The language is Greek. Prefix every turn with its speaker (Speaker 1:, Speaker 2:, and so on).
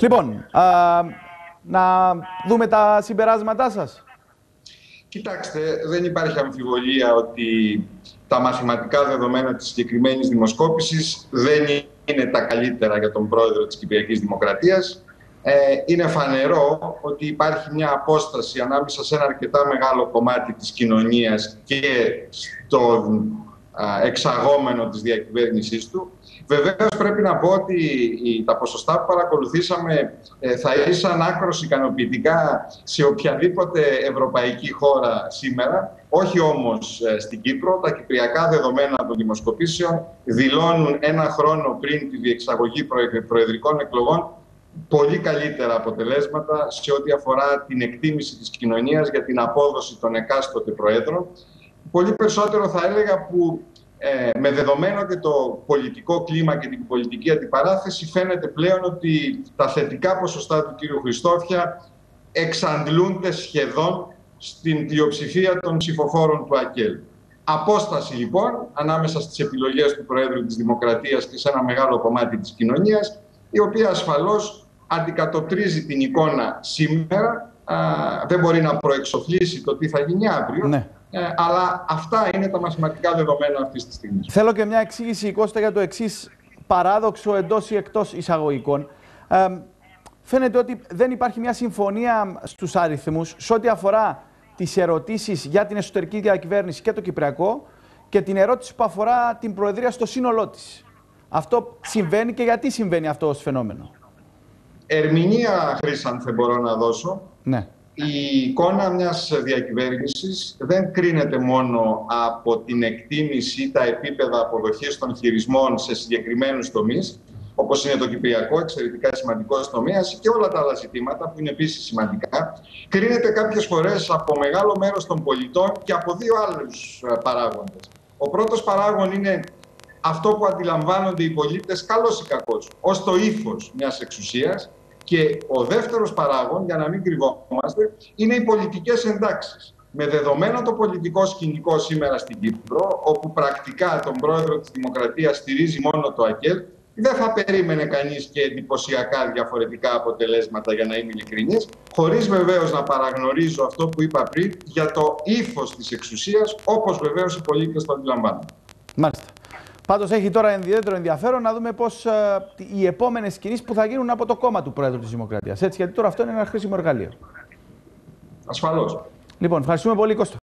Speaker 1: Λοιπόν, α, να δούμε τα συμπεράσματά σας.
Speaker 2: Κοιτάξτε, δεν υπάρχει αμφιβολία ότι τα μαθηματικά δεδομένα της συγκεκριμένης δημοσκόπησης δεν είναι τα καλύτερα για τον πρόεδρο της Κυπριακής Δημοκρατίας. Ε, είναι φανερό ότι υπάρχει μια απόσταση ανάμεσα σε ένα αρκετά μεγάλο κομμάτι της κοινωνίας και στον εξαγόμενο της διακυβέρνησής του. Βεβαίως πρέπει να πω ότι τα ποσοστά που παρακολουθήσαμε ε, θα ήσαν άκρος ικανοποιητικά σε οποιαδήποτε ευρωπαϊκή χώρα σήμερα, όχι όμως ε, στην Κύπρο. Τα κυπριακά δεδομένα των δημοσκοπήσεων δηλώνουν ένα χρόνο πριν τη διεξαγωγή προεδρικών εκλογών πολύ καλύτερα αποτελέσματα σε ό,τι αφορά την εκτίμηση της κοινωνίας για την απόδοση των εκάστοτε προέδρων. Πολύ περισσότερο θα έλεγα που ε, με δεδομένο και το πολιτικό κλίμα και την πολιτική αντιπαράθεση φαίνεται πλέον ότι τα θετικά ποσοστά του κύριου Χριστόφια εξαντλούνται σχεδόν στην πλειοψηφία των ψηφοφόρων του ΑΚΕΛ. Απόσταση λοιπόν ανάμεσα στις επιλογές του Προέδρου της Δημοκρατίας και σε ένα μεγάλο κομμάτι της κοινωνίας, η οποία ασφαλώς αντικατοπτρίζει την εικόνα σήμερα, α, δεν μπορεί να προεξοφλήσει το τι θα γίνει αύριο, ναι. Ε, αλλά αυτά είναι τα μαθηματικά δεδομένα αυτής της στιγμής.
Speaker 1: Θέλω και μια εξήγηση, Κώστα, για το εξής παράδοξο εντός ή εκτός εισαγωγικών. Ε, φαίνεται ότι δεν υπάρχει μια συμφωνία στους αριθμούς σε ό,τι αφορά τις ερωτήσεις για την εσωτερική διακυβέρνηση και το Κυπριακό και την ερώτηση που αφορά την Προεδρία στο σύνολό της. Αυτό συμβαίνει και γιατί συμβαίνει αυτό ως φαινόμενο;
Speaker 2: Ερμηνεία, Χρήσαν, μπορώ να δώσω.
Speaker 1: Ναι
Speaker 2: η εικόνα μιας διακυβέρνησης δεν κρίνεται μόνο από την εκτίμηση ή τα επίπεδα αποδοχής των χειρισμών σε συγκεκριμένους τομείς, όπως είναι το Κυπριακό, εξαιρετικά σημαντικό τομέας και όλα τα άλλα ζητήματα που είναι επίσης σημαντικά, κρίνεται κάποιες φορές από μεγάλο μέρος των πολιτών και από δύο άλλους ε, παράγοντες. Ο πρώτος παράγον είναι αυτό που αντιλαμβάνονται οι πολίτες, καλός ή κακός, ως το ύφος μιας εξουσίας, και ο δεύτερος παράγον, για να μην κρυβόμαστε, είναι οι πολιτικές εντάξεις. Με δεδομένο το πολιτικό σκηνικό σήμερα στην Κύπρο, όπου πρακτικά τον πρόεδρο της Δημοκρατίας στηρίζει μόνο το ΑΚΕΛ, δεν θα περίμενε κανείς και εντυπωσιακά διαφορετικά αποτελέσματα, για να είμαι ειλικρινής, χωρίς βεβαίως να παραγνωρίζω αυτό που είπα πριν για το ύφος της εξουσίας, όπως βεβαίως οι πολίτες το αντιλαμβάνουν.
Speaker 1: Μάλιστα. Πάντως έχει τώρα ιδιαίτερο ενδιαφέρον να δούμε πώς ε, οι επόμενες κινήσεις που θα γίνουν από το κόμμα του Πρόεδρου της Δημοκρατίας. Έτσι, γιατί τώρα αυτό είναι ένα χρήσιμο εργαλείο.
Speaker 2: Ασφαλώς.
Speaker 1: Λοιπόν, ευχαριστούμε πολύ, Κώστα.